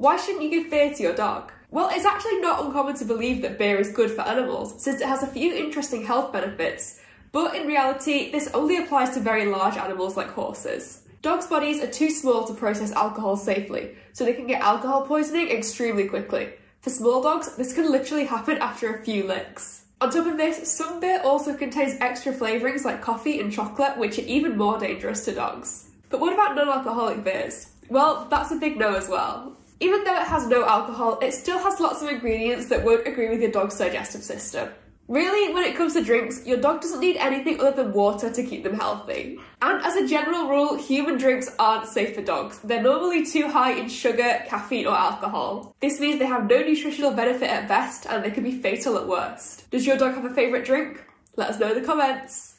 Why shouldn't you give beer to your dog? Well, it's actually not uncommon to believe that beer is good for animals, since it has a few interesting health benefits, but in reality, this only applies to very large animals like horses. Dogs' bodies are too small to process alcohol safely, so they can get alcohol poisoning extremely quickly. For small dogs, this can literally happen after a few licks. On top of this, some beer also contains extra flavourings like coffee and chocolate, which are even more dangerous to dogs. But what about non-alcoholic beers? Well, that's a big no as well. Even though it has no alcohol, it still has lots of ingredients that won't agree with your dog's digestive system. Really, when it comes to drinks, your dog doesn't need anything other than water to keep them healthy. And as a general rule, human drinks aren't safe for dogs. They're normally too high in sugar, caffeine, or alcohol. This means they have no nutritional benefit at best and they can be fatal at worst. Does your dog have a favourite drink? Let us know in the comments.